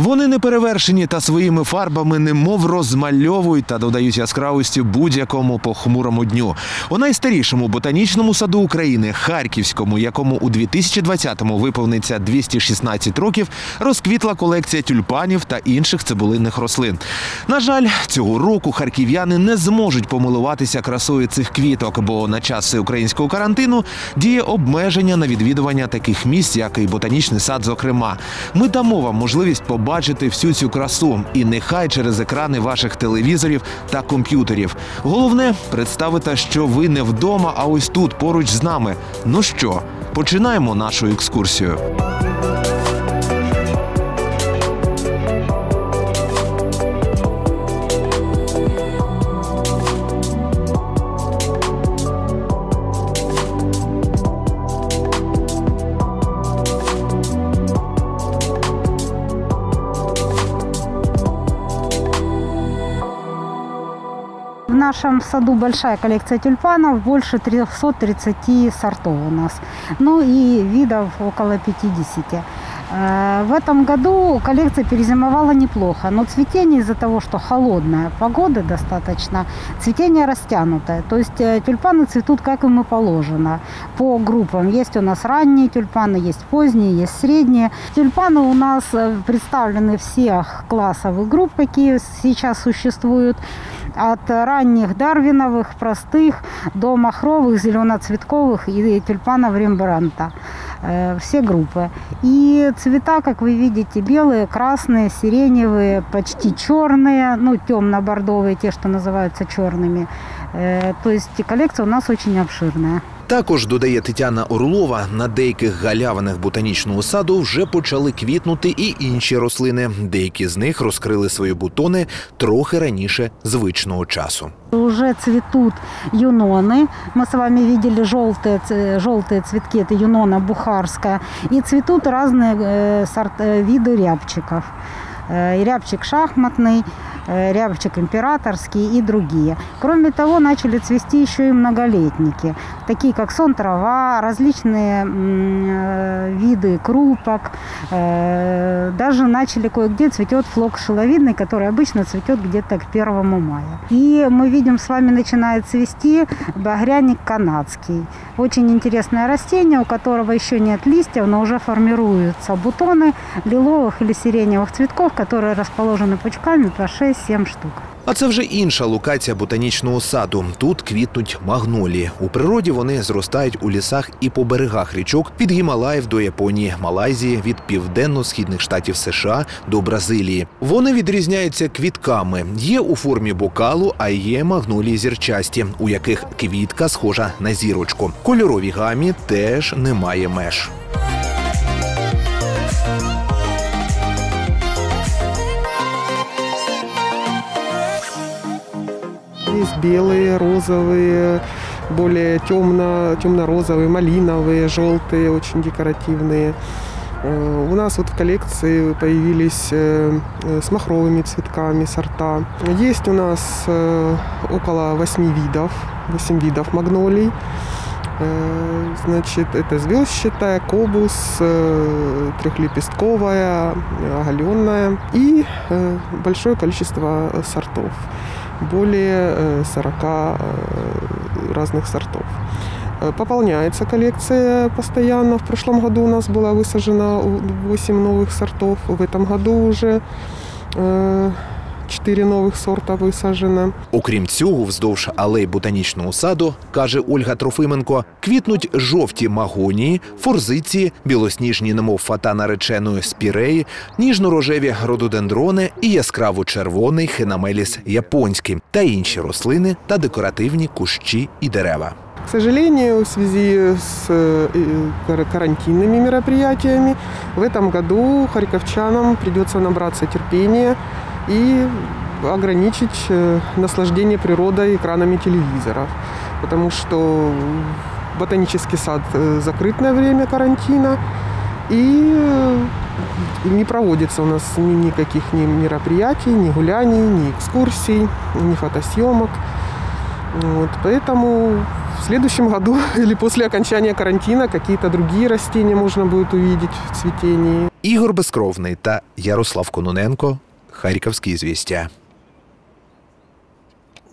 Вони не перевершені та своїми фарбами немов розмальовують та додають яскравості будь-якому похмурому дню. У найстарішому ботанічному саду України, Харківському, якому у 2020-му виповниться 216 років, розквітла колекція тюльпанів та інших цибулинних рослин. На жаль, цього року харків'яни не зможуть помилуватися красою цих квіток, бо на час всеукраїнського карантину діє обмеження на відвідування таких місць, як і ботанічний сад. Зокрема, ми дамо вам можливість побачити всю цю красу, і нехай через екрани ваших телевізорів та комп'ютерів. Головне представити, що ви не вдома, а ось тут поруч з нами. Ну що, починаємо нашу екскурсію. Нашем саду большая коллекция тюльпанов, больше 330 сортов у нас. Ну и видов около 50. Э, В этом году коллекция перезимовала неплохо, но цветение из-за того, что холодная погода достаточно, цветение растянутое. То есть э, тюльпаны цветут, как им и положено, по группам. Есть у нас ранние тюльпаны, есть поздние, есть средние. Тюльпаны у нас э, представлены всех классовых групп, какие сейчас существуют от ранних дарвиновых, простых, до махровых, зеленоцветковых и тюльпанов Рембранта. Э, Все группы. И цвета, как вы видите, белые, красные, сиреневые, почти черные, ну, темно-бордовые, те, что называются черными. Э, То есть коллекция у нас очень обширная. Також додає Тетяна Орлова, на деяких галявинах ботанічного саду вже почали квітнути і інші рослини. Деякі з них розкрили свої бутони трохи раніше звичного часу. Уже цветут юноны. Мы с вами видели желтые, ц- желтые цветки, это юнона бухарская. И цветут разные э, сорт- э, виды рябчиков. Э, и рябчик шахматный, э, Рябчик императорский и другие. Кроме того, начали цвести еще и многолетники, такие как сон трава, различные э, виды крупок. Э, Даже начали кое-где цветет флок шеловидный, который обычно цветет где-то к 1 мая. И мы видим, с вами начинает цвести багряник канадский. Очень интересное растение, у которого еще нет листьев, но уже формируются бутоны лиловых или сиреневых цветков, которые расположены пучками по 6-7 штук. А це вже інша локація ботанічного саду. Тут квітнуть магнолії. У природі вони зростають у лісах і по берегах річок від Гімалаїв до Японії, Малайзії, від південно-східних штатів США до Бразилії. Вони відрізняються квітками. Є у формі бокалу, а є магнолії зірчасті, у яких квітка схожа на зірочку. Кольоровій гамі теж немає меж. Есть белые, розовые, более темно, темно-розовые, малиновые, желтые, очень декоративные. Э, У нас вот в коллекции появились э, э, с махровыми цветками сорта. Есть у нас около восьми видов, 8 видов магнолий. Значит, это звездчатая, кобус, трехлепестковая, оголенная и большое количество сортов. Более э, 40 э, разных сортов. Э, Пополняется коллекция постоянно. В прошлом году у нас было высажено 8 новых сортов. В этом году уже 4 новых сорта высажено. Окрім цього, вздовж алей ботанічного саду, каже Ольга Трофименко, квітнуть жовті магонії, форзиції, білосніжні, немов фата нареченої спіреї, ніжно-рожеві рододендрони і яскраво-червоний хинамеліс японський та інші рослини та декоративні кущі і дерева. К сожалению, в связи с э, кар- карантинными мероприятиями, в этом году харьковчанам придется набраться терпения и ограничить э, наслаждение природой экранами телевизоров. Потому что ботанический сад э, закрыт на время карантина, и э, не проводится у нас ни- никаких ни мероприятий, ни гуляний, ни экскурсий, ни фотосъемок. Вот, поэтому в следующем году или после окончания карантина какие-то другие растения можно будет увидеть в цветении. Ігор Безкровний та Ярослав Кононенко. Харківські звістя.